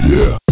Yeah.